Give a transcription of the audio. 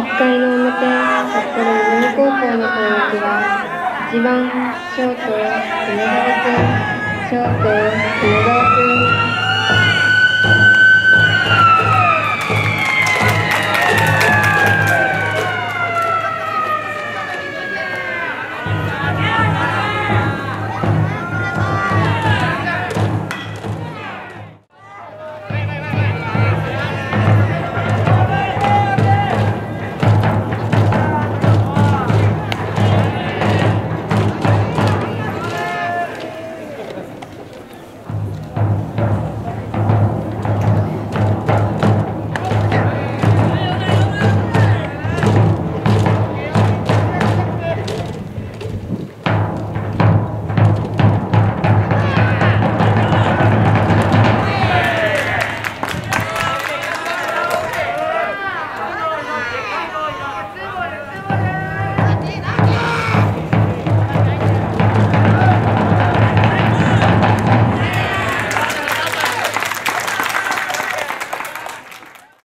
1回の表札幌南高校の攻撃は1番ショート梅沢君ショート梅沢君